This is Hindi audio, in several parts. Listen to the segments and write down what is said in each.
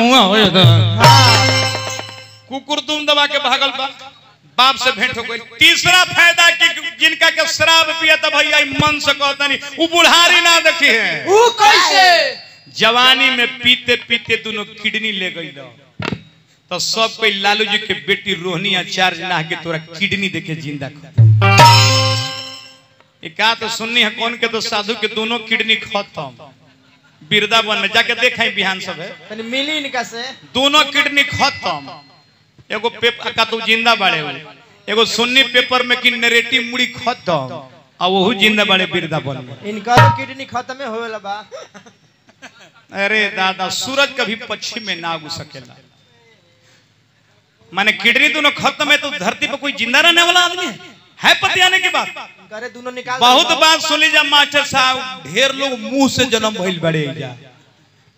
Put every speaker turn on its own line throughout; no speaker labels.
मुँह हो जाता
कुकुर तुम दबा के भागल बा। बाप से भेंट हो गई। तीसरा फ़ायदा कि जिनका के शराब पिया था भैया ई मन से कहता नहीं वो बुढ़ारी ना देखी है।
ऊ कैसे?
जवानी में पीते पीते दोनों किडनी ले गई तो सब कोई लालू जी के बेटी रोहनी आचार्य ना के तोरा किडनी देखे ज़िंदा खो तो सुननी है कौन के तो साधु के दोनों किडनी खत्म। बिरदावन में जाके देखा बिहान सब है।
मिली इनका से।
दोनों किडनी खत्म। एगो पेपर का तू ज़िंदा बाड़े एगो सुन्नी पेपर में कि नरेटिव मुड़ी खत्म आ वहू ज़िंदा बाड़े बिरदावन में
इनका तो किडनी खत्म हो होला बा।
अरे दादा सूरज कभी पश्चिम में ना उग सकेला। माने किडनी दोनों खत्म है तो धरती पर कोई ज़िंदा रहने वाला आदमी है? है पतियाने की बात।
करे दोनों निकाल
बहुत बात सुन लीजिए मास्टर साहब ढेर लोग मुँह से जन्म भइल बड़े जा।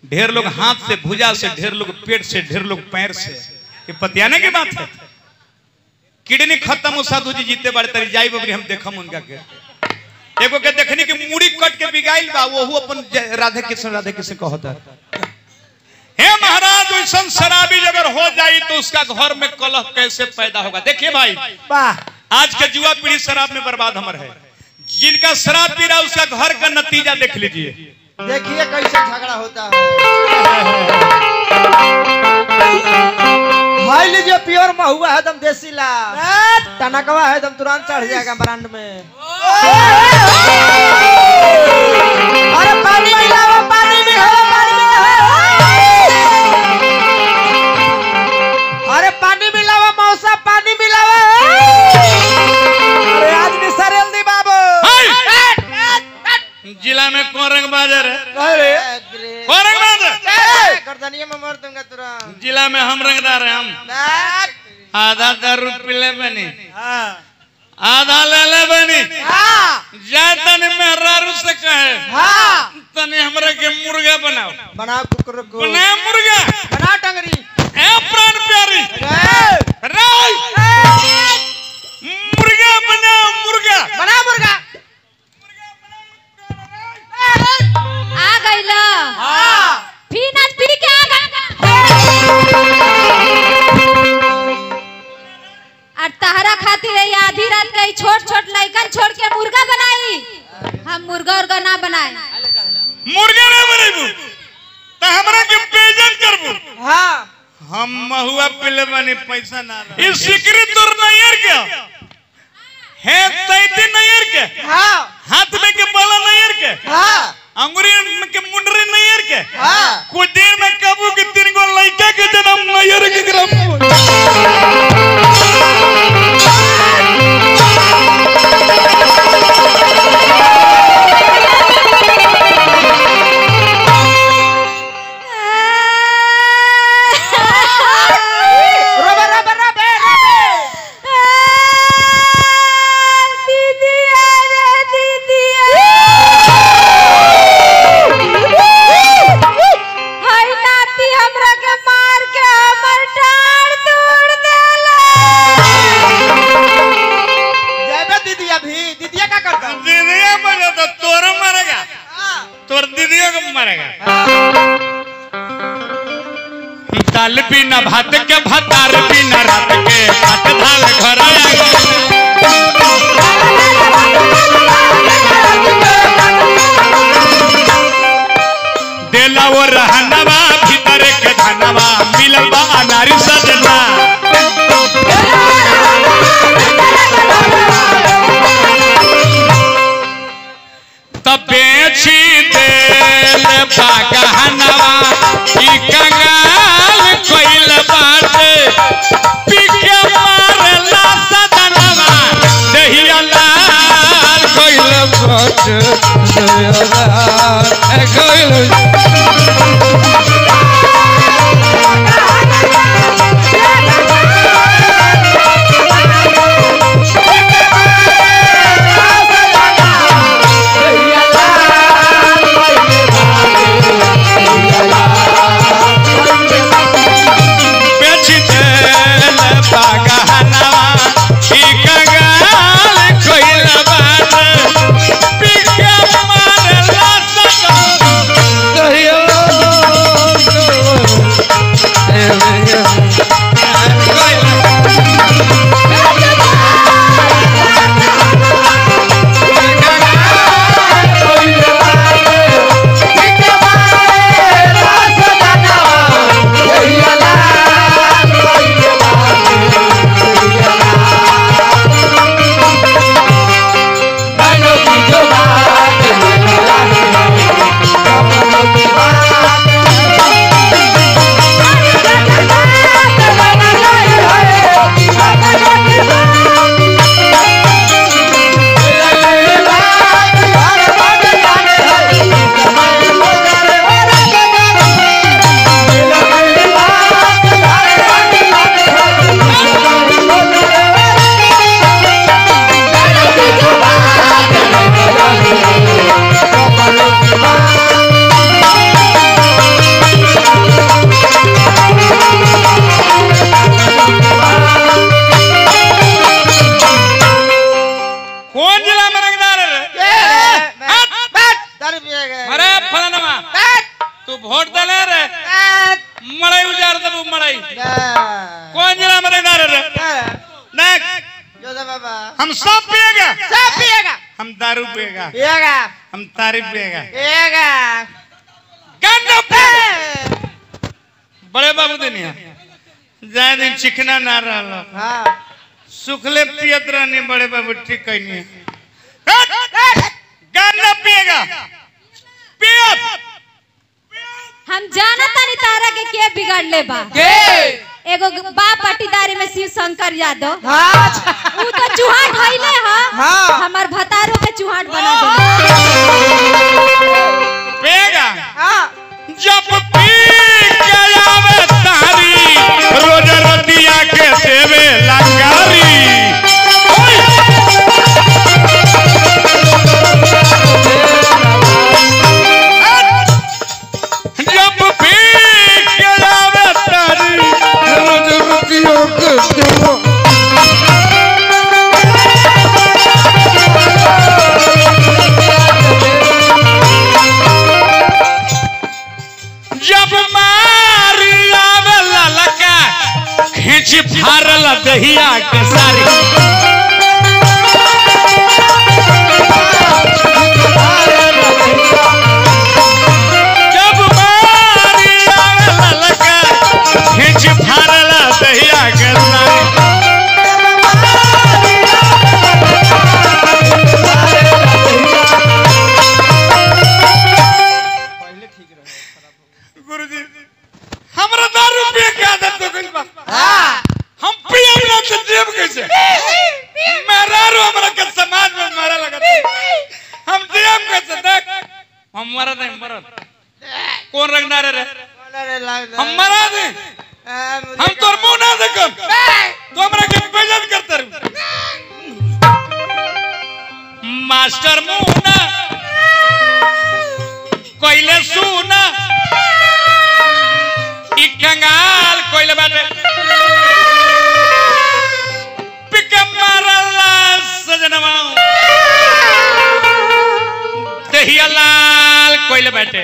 ढेर लोग हाथ से भुजा से ढेर लोग पेट से ढेर लोग पैर से। ये पतियाने की बात है। किडनी खत्म हो साधु जी जीते बड़े तरी जाई बबरी हम देखम उनका के। एगो के देखनी कि मुड़ी कट के बिगाइल बा वहू अपन राधे कृष्ण राधे कृष्ण कहता हे। महाराज ऐसा शराबी अगर हो जाई तो उसका घर में कलह कैसे पैदा होगा? देखिए भाई।
वाह।
आज का युवा पीढ़ी शराब में बर्बाद हमर है। जिनका शराब पी रहा उसका घर का नतीजा देख लीजिए।
देखिए कैसे झगड़ा होता है। भाई लीजिए प्योर महुआ है एकदम देसी ला टनकवा है एकदम तुरंत चढ़ जाएगा ब्रांड में। अरे पानी मिलाओ पानी
ਨੇ के
छोट छोट लइकन छोड़ के मुर्गा बनाई। हम मुर्गा उर्गा ना बनाए।
मुर्गा ना बनेबू त हमरा के बेइज्जत करबू।
हाँ।
हम महुआ पिले बनी पैसा ना ई सिकरी तोर नैयर के। है तैती नैयर के।
हाँ।
हाथ में के बाला नैयर के।
हाँ।
अंगुरी में के मुंडरी नैयर के।
हाँ।
कुछ देर में कबू के तीन गो लड़का के जन्म नैयर के ग्राम। भात के भतार बिना रात के भात धाल घर दिला वो रहनवा, भीतर के धनवा मिलवा अनारी सजना कोइल बाटे दहिया पिएगा
पिएगा
हम तारीफ़ गाना पिएगा बड़े बाबू दुनिया। जाए दिन चिकना ना रहा
हाँ।
सुखले पियत रहनी बड़े बाबू ठीक कहनी। गाना पिएगा पियत।
हम जाना तानी तारा के के बिगाड़ ले बा।
के?
एगो बा पटीदारी में शिव शंकर यादव।
हाँ।
ऊ तो चुहाट हइले ह।
हाँ।
हमार भतारो के चुहाट बना
दहिया के सारी। रंगदार रे हम मरा दे। हम तोर मुँह ना देखम तो हमरा के बेइज्जत करतर मास्टर मुँह ना। कोइले सुना। ई कंगाल कोइले बाटे। पिकअप मारला सजनवा दहिया लाल कोइले बाटे।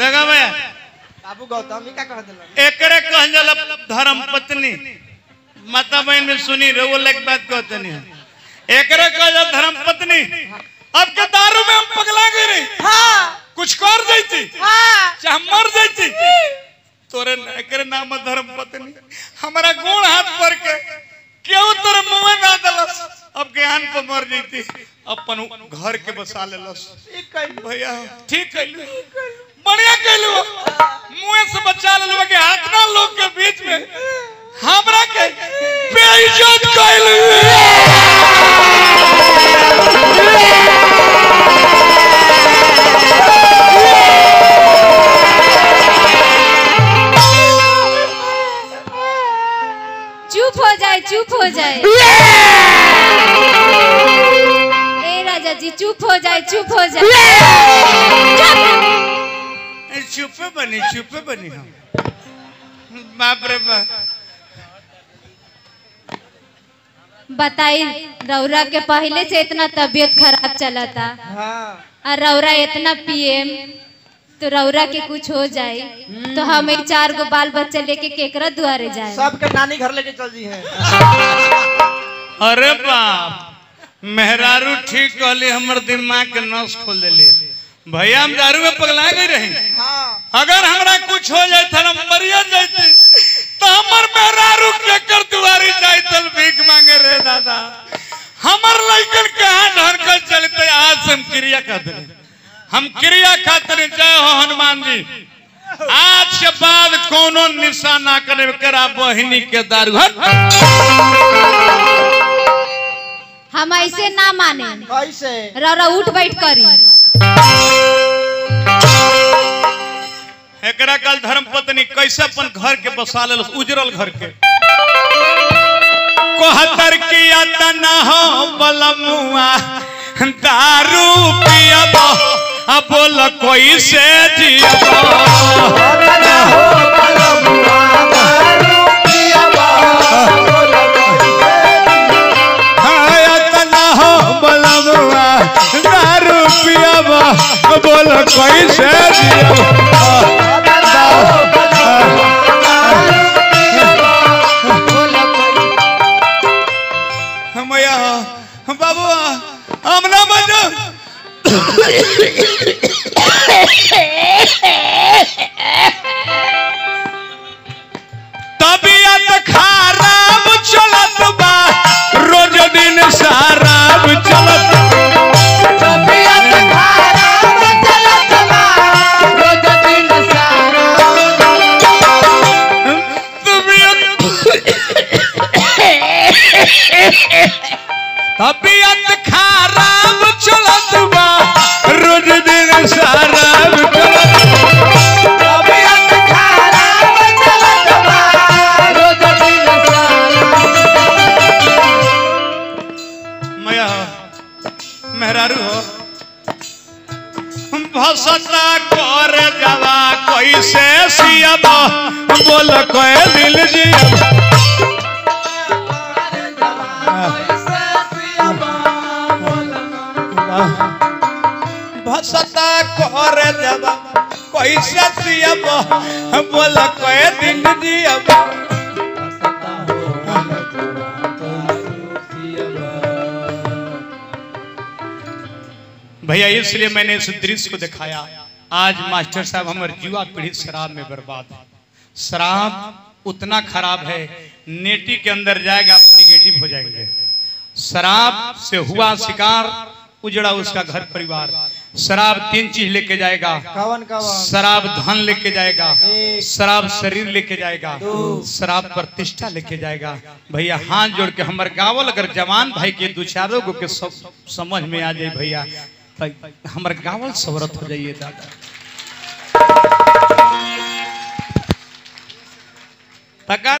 देखा भैया?
बाबू गौतम का कह दिलन
एकरे कह जाला धर्म पत्नी माता बहन में सुनी रे वो लग बात कहते नहीं एकरे कह जाला धर्म पत्नी अब के दारू में हम पगला गए रे
हाँ।
कुछ कर जाती
हाँ।
चाहे मर जाती तोरे एकरे नाम है धर्म पत्नी हमारा गोड़ हाथ पर के केहू तोरे मुँह ना दलस अब ज्ञान पर मर जाती अपन घर के बसा लेलस भैया। ठीक कैलू बढ़िया कैलू मुँह से बचा लेलू के हाथ ना लोग के बीच में। हमरा के बेइज्जत कैलू
चुप हो जाए चुप हो जाए। चुप हो जाए चुप हो जाए
चुपे बनी चुपे बनी। हम बाप रे बाप
बताई रौरा के पहले से इतना तबीयत खराब चला था।
हाँ।
और रौरा इतना पीएम तो रौरा के कुछ हो जाए तो हम एक चार गो बाल बच्चा लेके केकरा दुआरे जाए?
सबके नानी घर लेके चल जी है।
अरे बाप। मेहरारू ठीक कहली हमर दिमाग के नस खोल देली। भैया हम दारू में पगला गए रहे।
हाँ।
अगर हमरा कुछ हो जाए था हम मरिया जाते तो हमर मेहरारू के कर दुआरी जाए भीख मांगे रे दादा। हमर लइकन कहाँ ढरकल चलते आज से हम क्रिया खाते हम क्रिया खाते जय हो हनुमान जी। आज के बाद कोनो निशा ना करे करा बहिनी के दारू। हट।
हम ऐसे ना माने।
कैसे
रौरा उठ बैठ करी।
आजकल धर्म पत्नी कैसे अपन घर के बसा ले उजरल घर के? कोहतर किया तना हो बलमुआ दारू पियब अब बोल कोई से जियब बोल कोई दिल जियब भसता कर कैसे सियब बोल जियब भैया इसलिए मैंने इस दृश्य को दिखाया। आज मास्टर साहब हमारे युवा पीढ़ी शराब में बर्बाद है। शराब उतना खराब है नेटी के अंदर जाएगा आप निगेटिव हो जाएँगे। शराब से हुआ शिकार उजड़ा उसका घर परिवार। शराब तीन चीज़ लेके जाएगा।
कवन कवन।
शराब धन लेके जाएगा। शराब शरीर लेके जाएगा। शराब प्रतिष्ठा लेके जाएगा। भैया हाथ जोड़ के हमारे गावल अगर जवान भाई के दो चारों को के सब समझ में आ जाए भैया हमारे गावल सवरत हो जाइए दादा। തക്കാൻ